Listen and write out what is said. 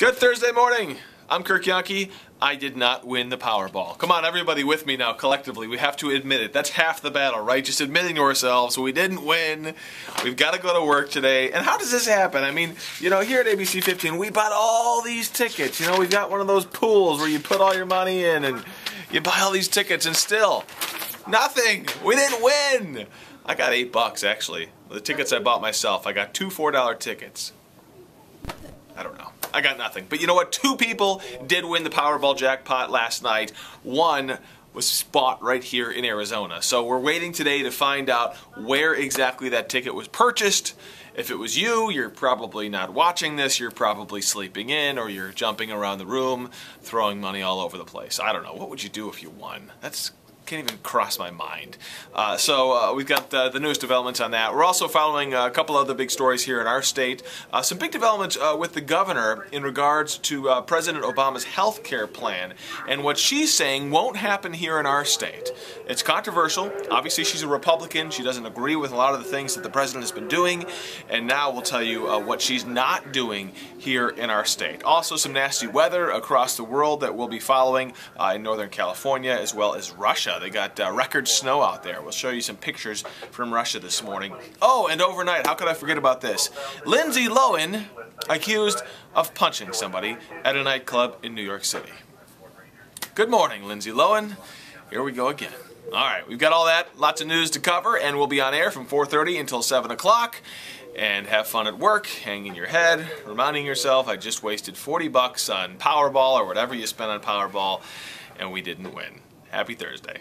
Good Thursday morning. I'm Kirk Yuhnke. I did not win the Powerball. Come on, everybody with me now, collectively. We have to admit it. That's half the battle, right? Just admitting to ourselves we didn't win. We've got to go to work today. And how does this happen? I mean, you know, here at ABC 15, we bought all these tickets. You know, we've got one of those pools where you put all your money in and you buy all these tickets, and still, nothing. We didn't win. I got eight bucks, actually. The tickets I bought myself. I got two $4 tickets. I don't know. I got nothing. But you know what? Two people did win the Powerball jackpot last night. One was spot right here in Arizona. So we're waiting today to find out where exactly that ticket was purchased. If it was you, you're probably not watching this, you're probably sleeping in, or you're jumping around the room, throwing money all over the place. I don't know. What would you do if you won? That's can't even cross my mind. Uh, so uh, we've got uh, the newest developments on that. We're also following a couple other big stories here in our state. Uh, some big developments uh, with the governor in regards to uh, President Obama's health care plan and what she's saying won't happen here in our state. It's controversial. Obviously, she's a Republican. She doesn't agree with a lot of the things that the president has been doing. And now we'll tell you what she's not doing here in our state. Also, some nasty weather across the world that we'll be following in Northern California as well as Russia. They got uh, record snow out there. We'll show you some pictures from Russia this morning. Oh, and overnight, how could I forget about this? Lindsay Lohan accused of punching somebody at a nightclub in New York City. Good morning, Lindsay Lohan. Here we go again. All right, we've got all that, lots of news to cover, and we'll be on air from 4.30 until 7 o'clock. And have fun at work, hanging your head, reminding yourself I just wasted 40 bucks on Powerball or whatever you spent on Powerball, and we didn't win. Happy Thursday.